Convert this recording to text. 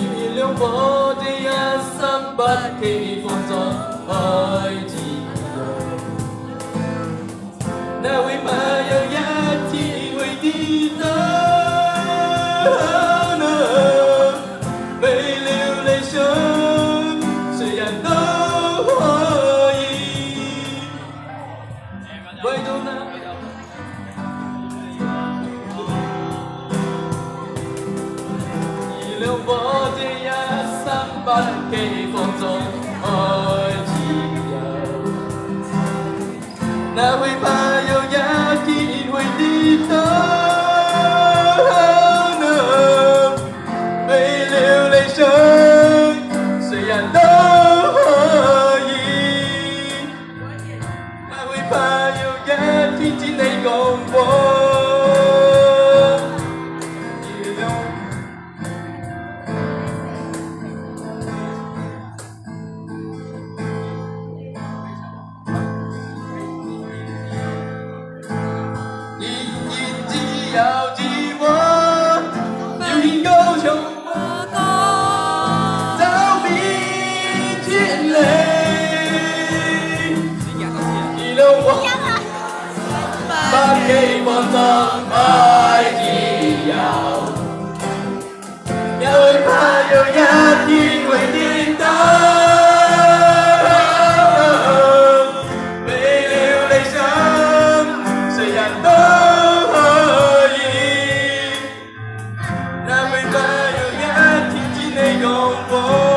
原谅我这一生不羁放纵爱自由也怕有一天会跌倒原谅我这一生不羁放纵爱自由，哪会怕有一天会跌倒？为了理想，谁人都可以，哪会怕有一天只你共我？ giao chỉ vỡ nhiều hình câu trong mơ to giáo bí chuyện lên thì lâu quá? Ta cây bọn ta mai chỉ giàu nhà ơi ta yêu nhà đi người đi tới. Hãy subscribe cho kênh Ghiền Mì Gõ Để không bỏ lỡ những video hấp dẫn Oh. oh.